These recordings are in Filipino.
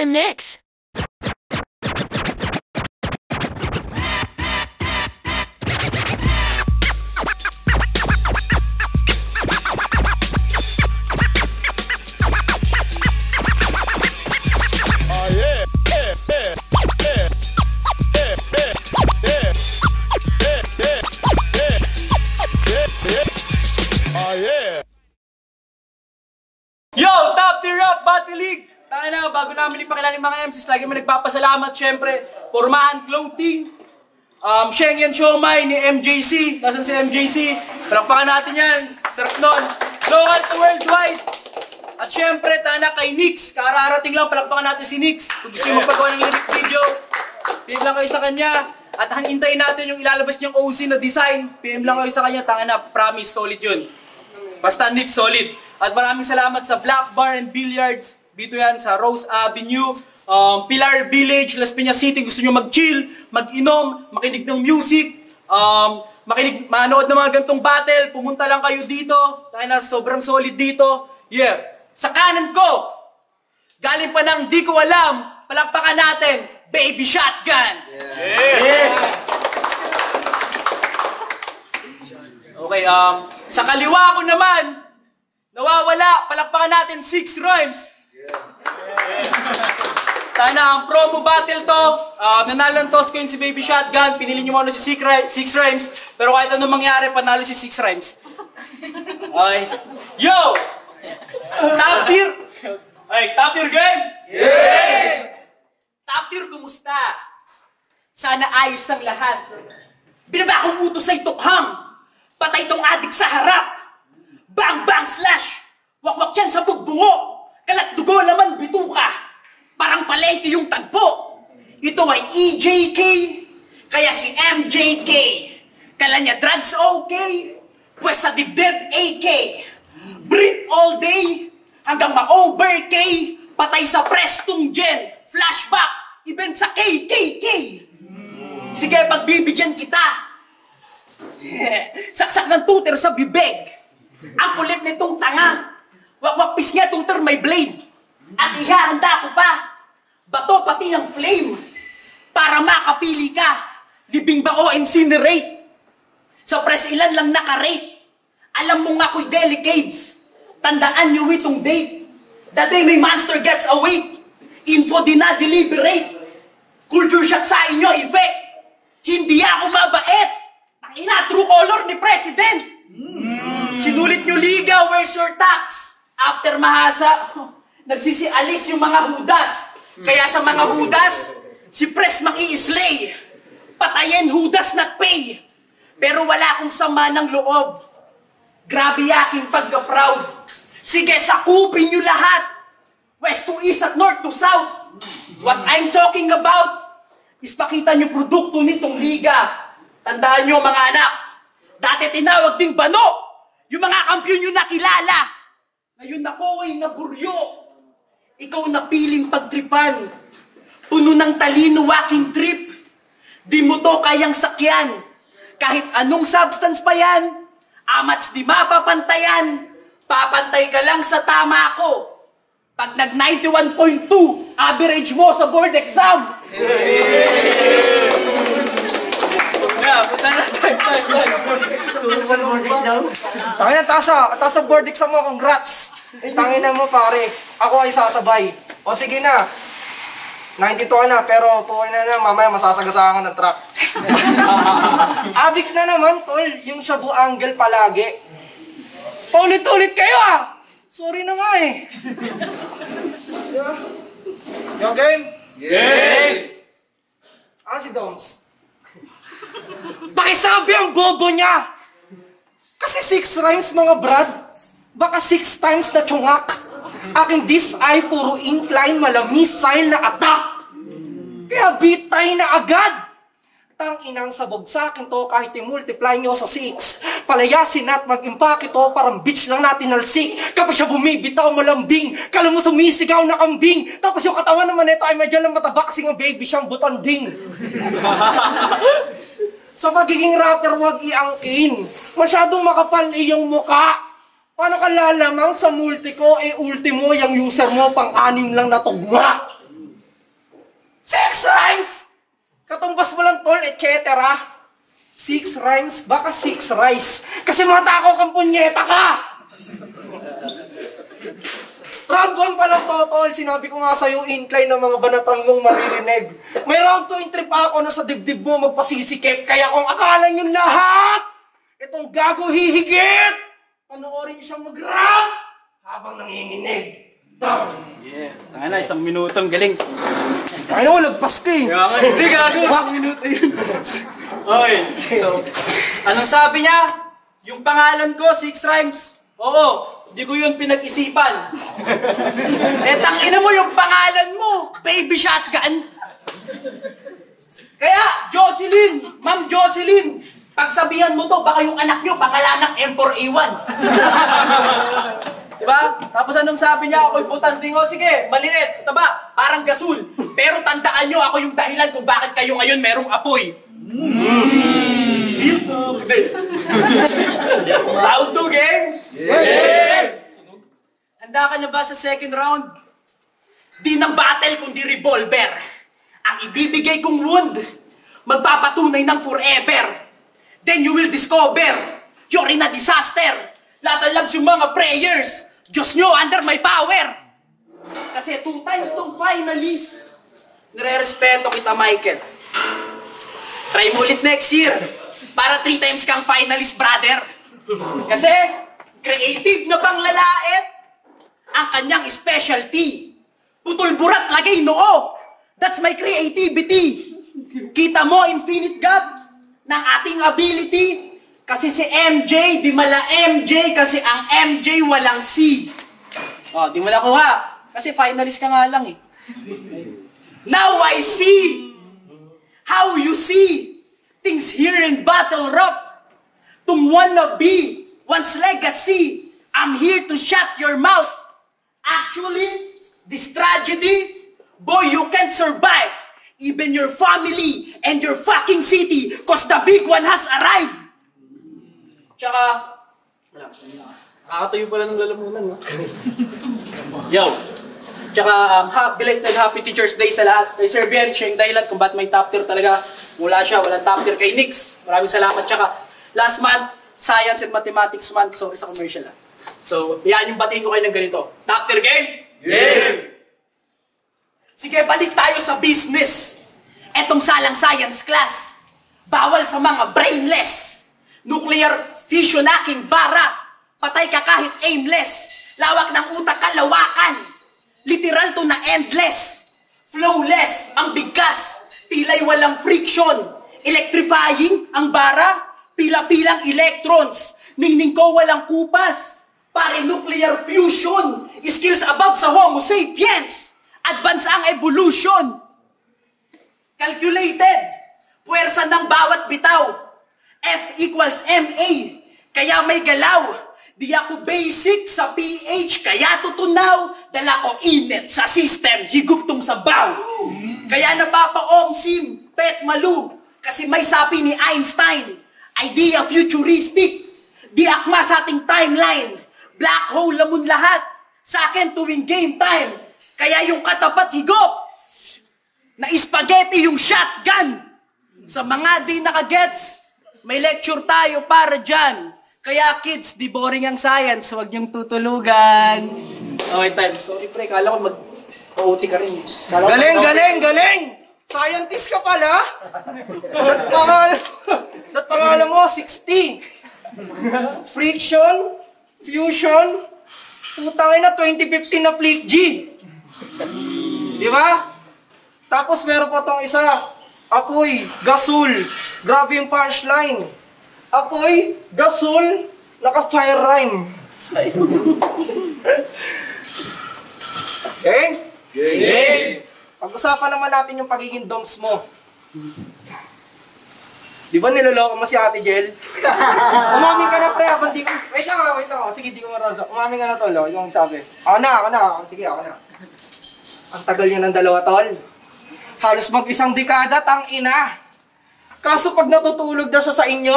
I'm next. Yung mga MCs, lagi mo nagpapasalamat syempre, Pormahan Clothing, um, Schengen Siomay ni MJC, nasan si MJC? Palakpakan natin yan, sarap nun. Local to worldwide. At syempre, tana kay Nix, kararating lang, palakpakan natin si Nix. Kung gusto nyo magpagawa ng lyric video, PM lang kayo sa kanya. At hintayin natin yung ilalabas niyang OC na design. PM lang kayo sa kanya, tanga na, promise, solid yun. Basta Nick, solid. At maraming salamat sa Black Bar and Billiards. Dito yan sa Rose Avenue, um, Pilar Village, Las Piñas City. Gusto nyo mag-chill, mag-inom, makinig ng music, um, makinig, manood ng mga gantong battle, pumunta lang kayo dito. Dahil na sobrang solid dito. Yeah. Sa kanan ko, galing pa ng di ko alam, palakpakan natin, Baby Shotgun! Yeah. Okay, um, sa kaliwa ko naman, nawawala, palakpakan natin, six rhymes. Sana ang promo battle to, um, nanalo ng toss ko si Baby Shotgun, pinili niyo muna si six, six rhymes, pero kahit anong mangyari, panalo si six rhymes. Okay. Yo! Top tier! Ay, top tier game! Top tier, kumusta? Sana ayos ang lahat. Binaba akong utos sa itukhang. Patay tong adik sa harap. Bang bang slash. Wakwak yan sa bugbungo. Kalat dugo laman bituka. Parang palengke yung tagpo. Ito ay EJK. Kaya si MJK. Kala niya drugs okay. Pwes sa dibdib AK. Breathe all day. Hanggang ma-over K. Patay sa prestong gen. Flashback. Event sa KKK. Sige, pagbibigyan kita. Saksak ng tutor sa bibig. Ang kulit nitong tanga. Wakwakpis niya tutor may blade. At ihahanda ko pa. Bato pati ng flame. Para makapili ka. Libing ba o incinerate? Sa press ilan lang nakarate. Alam mo nga ako'y delicates. Tandaan niyo itong date. The day may monster gets awake. Info di na deliberate. Culture shock sa inyo, effect. Hindi ako mabait. Ang ina, true color ni President. Sinulit nyo liga, where's your tax? After mahasa, nagsisialis yung mga hudas. Kaya sa mga hudas, si Pres mang i-slay. Patayin hudas na pay. Pero wala akong sama ng loob. Grabe aking pagka-proud. Sige, sakupin nyo lahat. West to east at north to south. What I'm talking about is pakita nyo produkto nitong liga. Tandaan nyo mga anak, dati tinawag ding bano. Yung mga kampiyon nyo nakilala. Ngayon ako ay naburyo. Ikaw na piling pagtripan. Puno ng talino walking trip. Di mo to kayang sakyan. Kahit anong substance pa yan, amats di mapapantayan. Papantay ka lang sa tama ko. Pag nag 91.2, average mo sa board exam. Yeah, punta na tayo, tayo, tayo. Tangin na, taas ah. Taas na board exam mo, congrats. Tangin na mo, pare. Ako ay sasabay. O sige na. 92 ka na, pero pukoy na na, mamaya masasagasaan ka ng truck. Adik na naman, tol. Yung shabu angle palagi. Paulit-ulit kayo ah! Sorry na nga eh. Yeah. Yo, game? Ah, si Doms. Pakisabi ang bobo niya! Kasi six rhymes mga brad. Baka six times na tiyungak. Aking this ay puro incline malamisile na attack. Kaya bitay na agad. Tang inang sabog sa akin to kahit i-multiply nyo sa 6. Palayasin at mag-impact ito parang bitch lang natin nalsik. Kapag siya bumibitaw malambing, kala mo sumisigaw na kambing. Tapos yung katawan naman nito ay medyo lang mataba kasi nga baby siyang butanding. Sa pagiging rapper, wag iangkin. Masyadong makapal iyong muka. Paano ka lalamang sa multi ko, eh ultimo, yung user mo pang anim lang na tugma. Six rhymes! Katumbas mo lang tol, etc. Six rhymes, baka six rice. Kasi mata ko kang punyeta ka! Round 1 pa lang to, tol. Sinabi ko nga sa'yo, incline ng mga banatang yung maririnig. May round 2 entry pa ako na sa dibdib mo magpasisikip. Kaya kung akala nyo lahat, itong gago hihigit, panoorin siyang mag-rap habang nanginginig. Down. Yeah. Tanga na, isang minutong galing. Ay na, lagpas ka eh. Kaya nga, hindi gago. Isang minuto yun. okay. So, anong sabi niya? Yung pangalan ko, six rhymes. Oo, hindi ko yun pinag-isipan. eh, tangina mo yung pangalan mo. Baby shotgun. Kaya, Jocelyn, Ma'am Jocelyn, pagsabihan mo to, baka yung anak nyo, pangalan ng Emperor A1. Diba? Tapos anong sabi niya? Ako'y butanding o. Sige, maliit. Taba, parang gasul. Pero tandaan nyo, ako yung dahilan kung bakit kayo ngayon merong apoy. Round 2, gang? Yeah! Handa ka na ba sa second round? Di ng battle kundi revolver. Ang ibibigay kong wound, magpapatunay ng forever. Then you will discover, you're in a disaster. Latalabs yung mga prayers. Diyos nyo under my power. Kasi two times tong finalist. Nire-respeto kita, Michael. Try mo ulit next year. Para three times kang finalist, brother. Kasi, creative na pang lalait ang kanyang specialty. Putol burat, lagay noo. That's my creativity. Kita mo, infinite gap ng ating ability. Kasi si MJ, di mala MJ, kasi ang MJ walang C. Oh, di mo nakuha. Kasi finalist ka nga lang eh. Now I see how you see things here in Battle Rock. Tung wanna be one's legacy. I'm here to shut your mouth. Actually, this tragedy, boy, you can't survive. Even your family and your fucking city, cause the big one has arrived. Tsaka, wala. Nakakatayo pala ng lalamunan, no? Yo! Tsaka, um, ha, belated Happy Teacher's Day sa lahat. Kay Sir Ben, siya yung dahilan kung ba't may top tier talaga. Mula siya, walang top tier kay Nix. Maraming salamat. Tsaka, last month, Science and Mathematics Month. Sorry sa commercial, ah. So, yan yung batiin ko kayo ng ganito. Top tier game? Game! Sige, balik tayo sa business. Etong salang science class. Bawal sa mga brainless. Nuclear fission aking bara. Patay ka kahit aimless. Lawak ng utak kalawakan. Literal to na endless. Flowless ang bigkas. Tila'y walang friction. Electrifying ang bara. Pila-pilang electrons. Ningning ko walang kupas. Pare nuclear fusion. Skills above sa homo sapiens. Advance ang evolution. Calculated. Puwersa ng bawat bitaw. F equals MA. Kaya may galaw. Di ako basic sa PH, kaya tutunaw. Dala ko init sa system, higuptong sabaw. Kaya napapa-omsim, pet malu. Kasi may sapi ni Einstein. Idea futuristic. Di akma sa ating timeline. Black hole lamun lahat. Sa akin tuwing game time. Kaya yung katapat higop. Na spaghetti yung shotgun. Sa mga di nakagets, may lecture tayo para dyan. Kaya kids, di boring ang science, huwag niyong tutulugan. Okay, time. Sorry pre, kala ko mag-OT ka rin. Kala ko Galing, mag-OT. galing, galing! Scientist ka pala! Dat pangalan, dat pangalan mo, 60. Friction, fusion, putangin na 2015 na Fleek G. Di ba? Tapos meron pa tong isa, apoy, gasul. Grabe yung punchline. Apoy, gasul, naka-fire rhyme. Okay? Pag-usapan naman natin yung pagiging doms mo. Di ba niloloko mo si Ate Jel? Umamin ka na pre, ako di ko... Wait lang ah, wait lang ah. Sige, di ko marunong. Umamin ka na tol, oh. Ikaw ang sabi. Ako na, ako na. Sige, ako na. Ang tagal niya ng dalawa tol. Halos mag-isang dekada, tang ina. Kaso pag natutulog daw siya sa inyo,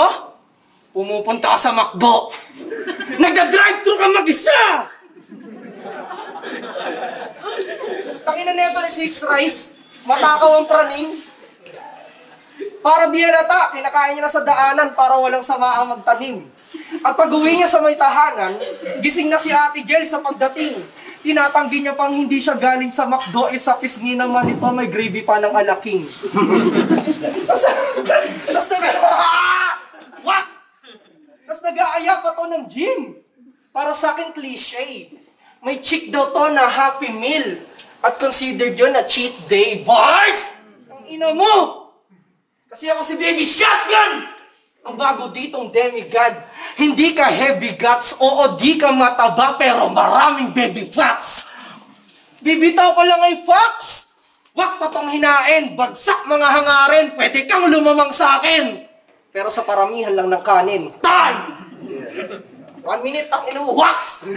pumupunta ka sa makbo. Nagka-drive-thru ka mag-isa! Tangina neto ni Six Rice. Matakaw ang praning. Para di halata, kinakain niya na sa daanan para walang samaang magtanim. At pag uwi niya sa may tahanan, gising na si Ate Jel sa pagdating. Tinatanggi niya pang hindi siya galing sa McDo, eh sa pisngi naman ito may gravy pa ng alaking. Tapos, tapos nag... What? Tapos nag-aaya pa to ng gym. Para sa akin, cliche. May chick daw to na happy meal. At considered yun na cheat day. Boys! Ang ina mo! Kasi ako si Baby Shotgun! Ang bago ditong demigod, hindi ka heavy guts, oo di ka mataba, pero maraming baby fats. Bibitaw ko lang ay fox! Wak pa tong hinain, bagsak mga hangarin, pwede kang lumamang sa akin! Pero sa paramihan lang ng kanin, time! One minute, ang ino, wax!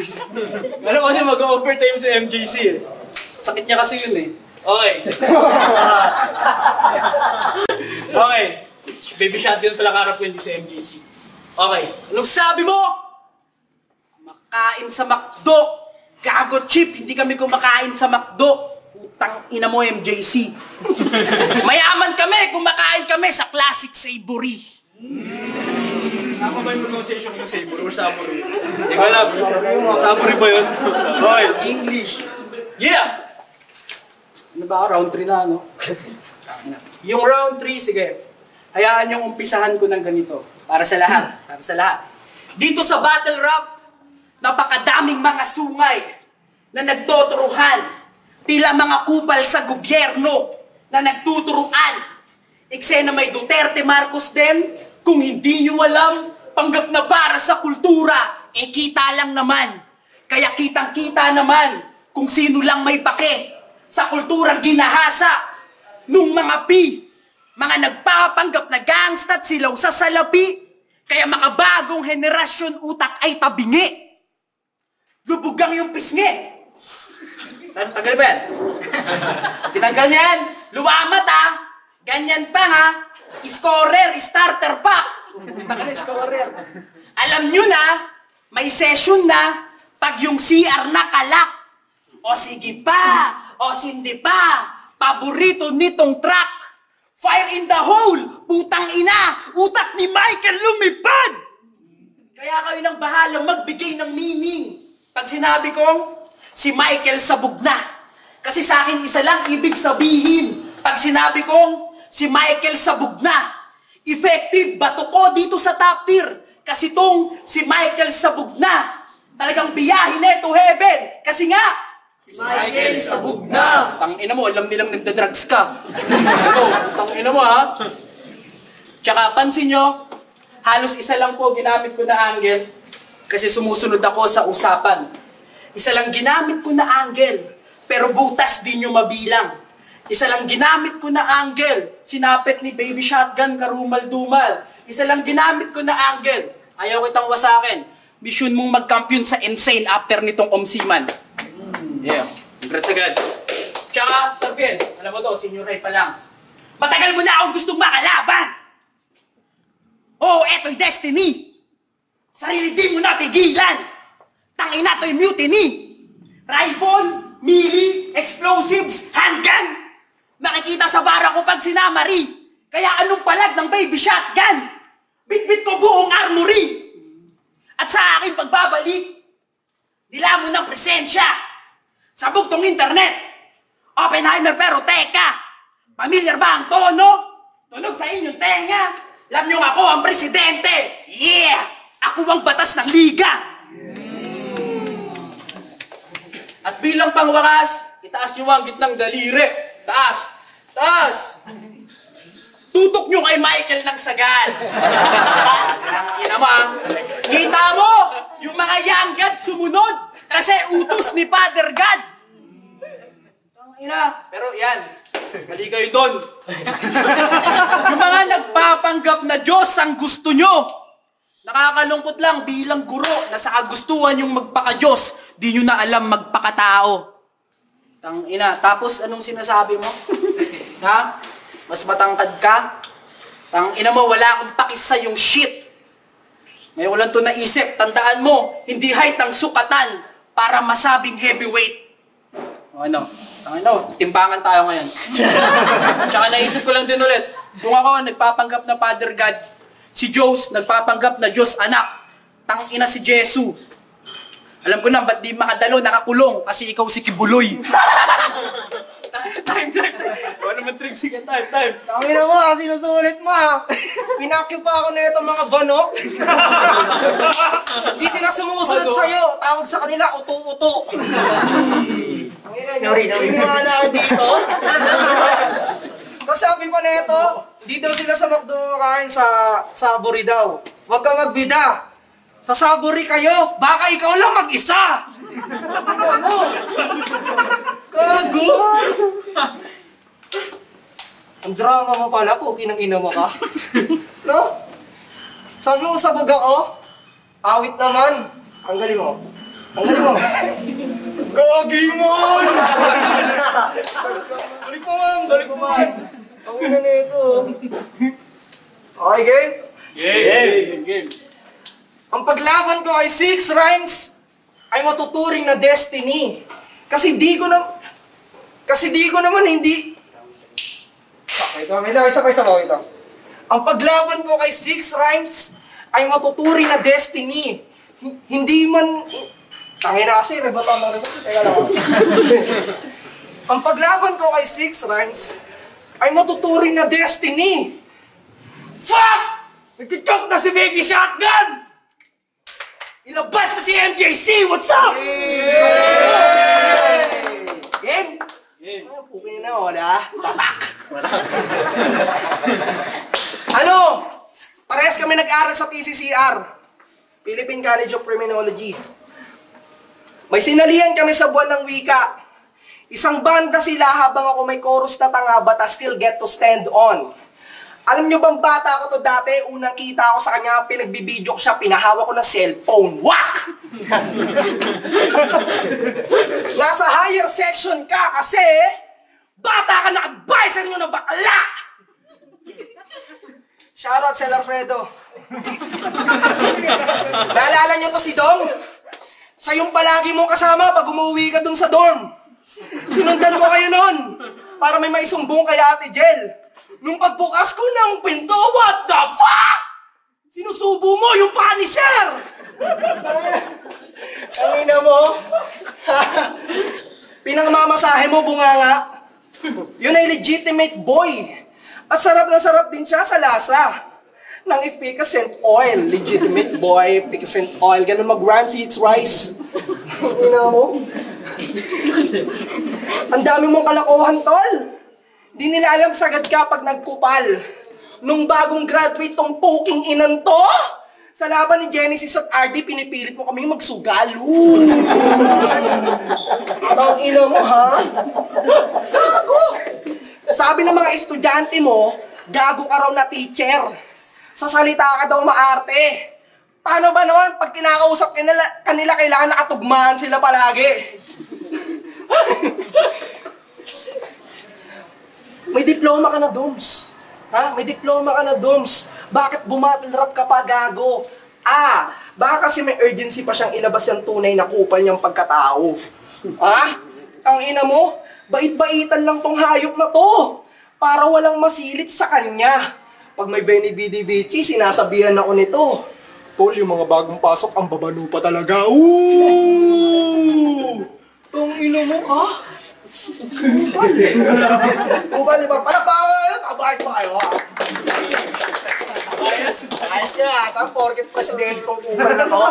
Ano kasi mag-overtime sa MJC eh. Sakit niya kasi yun eh. Okay. okay. Baby shotgun pala karap hindi sa MJC. Okay. Anong sabi mo? Makain sa McDo. Gago chip, hindi kami kumakain sa McDo. Putang ina mo MJC. Mayaman kami, kumakain kami sa classic savory. Tama ba yung pronunciation ng savory or savory? Alam. Savory ba yun? Okay. English. Yeah! Ano ba? Round 3 na, ano? yung round 3, sige. Hayaan yung umpisahan ko ng ganito. Para sa lahat. Para sa lahat. Dito sa battle rap, napakadaming mga sungay na nagtoturuhan. Tila mga kupal sa gobyerno na nagtuturuan. Eksena may Duterte Marcos din. Kung hindi nyo alam, panggap na para sa kultura, eh kita lang naman. Kaya kitang-kita naman kung sino lang may pake sa kulturang ginahasa nung mga pi, mga nagpapanggap na gangsta at silaw sa salapi. Kaya makabagong henerasyon utak ay tabingi. Lubugang yung pisngi. Tagal ba yan? Tinanggal niya yan. Luwamat ah. Ganyan pa nga. Scorer, starter pack. Tagal scorer. Alam nyo na, may session na pag yung CR nakalak. O sige pa, o sindi pa, paborito nitong track. Fire in the hole, putang ina, utak ni Michael lumipad. Kaya kayo nang bahala magbigay ng meaning. Pag sinabi kong, si Michael sabog na. Kasi sa akin isa lang ibig sabihin. Pag sinabi kong, si Michael sabog na. Effective, bato ko dito sa top tier. Kasi tong si Michael sabog na. Talagang biyahin na to heaven. Kasi nga, Michael, sabog na! Tang ina mo, alam nilang nagda-drugs ka. Ano, tang ina mo ha. Tsaka pansin nyo, halos isa lang po ginamit ko na angle kasi sumusunod ako sa usapan. Isa lang ginamit ko na angle, pero butas di nyo mabilang. Isa lang ginamit ko na angle, sinapit ni Baby Shotgun karumal-dumal. Isa lang ginamit ko na angle, ayaw kitang wasakin. Mission mong mag-campion sa insane after nitong omsiman. Yeah. Congrats agad. Tsaka, sabihin, alam mo to, senior high pa lang. Matagal mo na akong gustong makalaban! Oh, eto'y destiny! Sarili di mo na pigilan! Tangina to'y mutiny! Rifle, melee, explosives, handgun! Makikita sa bara ko pag sinamari! Kaya anong palag ng baby shotgun? Bitbit ko buong armory! At sa aking pagbabalik, dila mo ng presensya! Sa bugtong internet. Oppenheimer pero teka. Pamilyar ba ang tono? Tunog sa inyong tenga. Nyo ako ang presidente. Yeah! Ako ang batas ng liga. At bilang pangwakas, itaas nyo ang gitnang daliri. Taas! Taas! Tutok nyo kay Michael ng sagal. Ang ina mo ah. Kita mo, yung mga young sumunod kasi utos ni Father God. Ina. Pero yan, mali kayo doon. yung mga nagpapanggap na Diyos ang gusto nyo. Nakakalungkot lang bilang guro na sa kagustuhan yung magpaka-Diyos, di nyo na alam magpakatao. Tang ina, tapos anong sinasabi mo? ha? Mas matangkad ka? Tang ina mo, wala akong pakis sa yung shit. May ulan to naisip, tandaan mo, hindi height ang sukatan para masabing heavyweight. O ano? Ang ino, timbangan tayo ngayon. Tsaka naisip ko lang din ulit, kung ako nagpapanggap na Father God, si Jose nagpapanggap na Diyos anak, tang ina si Jesu. Alam ko na, ba't di makadalo, nakakulong, kasi ikaw si Kibuloy. time, time, time. Wala naman trick, sige, time, time. Ang ina mo, ah, sinusulit mo ha. Pinakyo pa ako na itong mga banok. Hindi sila sumusunod sa'yo. Tawag sa kanila, uto-uto. Ina nyo, siniwala ka dito. Tapos sabi pa nito, di daw sila sa McDo makain sa Sabori daw. Huwag ka magbida. Sa Sabori kayo, baka ikaw lang mag-isa. Ano? Gago! Ang drama mo pala, puki ng ina mo ka. No? Sabi mo sabog ako? Awit naman. Ang galing mo. Ang galing mo. Gagi mo! Balik mo man, balik mo man. Ang ina na ito. Okay, game? Game, game. Ang paglaban ko ay six rhymes ay matuturing na destiny. Kasi di ko na... Kasi di ko naman hindi... Okay, wait lang, isa pa, isa pa, wait lang. Ang paglaban ko kay six rhymes ay matuturing na destiny. H- hindi man... Tangin na kasi, rebata na rebata. Teka lang. Ang paglaban ko kay six rhymes ay matuturing na destiny. Fuck! Nagtichok na si Baby Shotgun! Ilabas na si MJC! What's up? Game? Pukin na, wala. Batak! ano? Parehas kami nag-aral sa PCCR. Philippine College of Criminology. May sinalihan kami sa buwan ng wika. Isang banda sila habang ako may chorus na tanga but I still get to stand on. Alam nyo bang bata ako to dati, unang kita ko sa kanya, pinagbibidyo ko siya, pinahawa ko ng cellphone. Wak! Nasa higher section ka kasi, bata ka na advisor nyo ng bakla! Shoutout sa Alfredo. Naalala nyo to si Dong? Siya yung palagi mong kasama pag umuwi ka dun sa dorm. Sinundan ko kayo nun para may maisumbong kay Ate Jel. Nung pagbukas ko ng pinto, what the fuck? Sinusubo mo yung pa ni Sir! Ang ina mo? Pinangmamasahe mo, bunganga. Yun ay legitimate boy. At sarap na sarap din siya sa lasa ng efficacent oil. Legitimate boy, efficacent oil. Ganun mag-run seeds rice. Ina mo? Ang dami mong kalakuhan, tol. Di nila alam sagad ka pag nagkupal. Nung bagong graduate tong poking inan to, sa laban ni Genesis at RD, pinipilit mo kami magsugal. Ang ina mo, ha? Sabi ng mga estudyante mo, gago ka raw na teacher. Sa salita ka daw maarte. Paano ba naman pag kinakausap kanila, kanila kailangan nakatugmaan sila palagi? May diploma ka na, Doms. Ha? May diploma ka na, Doms. Bakit bumattle rap ka pa, gago? Ah, baka kasi may urgency pa siyang ilabas yung tunay na kupal niyang pagkatao. Ha? Ang ina mo, bait-baitan lang tong hayop na to. Para walang masilip sa kanya. Pag may Benny Bidi Bichi, sinasabihan ako nito. Tol, yung mga bagong pasok, ang babano pa talaga. Ooh! Tong ina mo ka? Kupal, di ba? Para pa, kabayas pa kayo, ha? Ayos. Ayos ka ata, porket presidente tong kupal na to.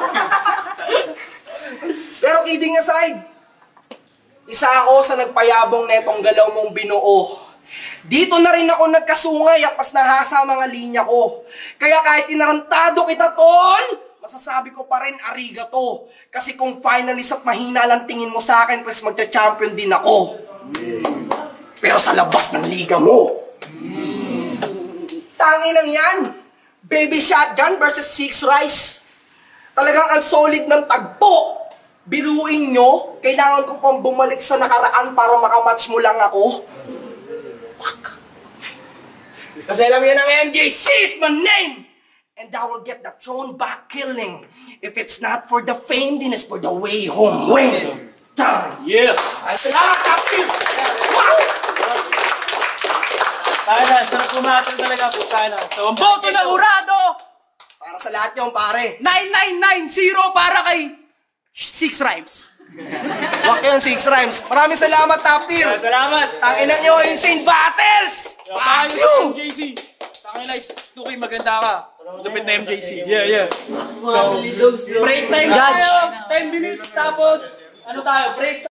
Pero kidding aside, isa ako sa nagpayabong netong galaw mong binuo. Dito na rin ako nagkasungay at mas nahasa mga linya ko. Kaya kahit inarantado kita, tol, masasabi ko pa rin arigato. Kasi kung finalist at mahina lang tingin mo sa akin, pues magcha-champion din ako. Pero sa labas ng liga mo. Tangi lang yan. Baby shotgun versus six rice. Talagang ang solid ng tagpo. Biruin nyo, kailangan ko pang bumalik sa nakaraan para makamatch mo lang ako. Fuck. Kasi alam yun ang MJC is my name! And I will get the throne back killing. If it's not for the fame, then it's for the way home win. Done. Yeah. Ay, salamat, Captain! Sana, sarap pumatol talaga po sana. So, ang boto na urado, Para sa lahat yung pare. 9990 para kay Six Rhymes. Wak yun, six rhymes. Maraming salamat, top tier. Salamat! Tangina nyo, insane battles! Fuck you! MJC? Tangina, Tukoy, maganda ka. Lupit na MJC. Yeah, yeah. So, break time tayo. 10 minutes tapos, ano tayo, break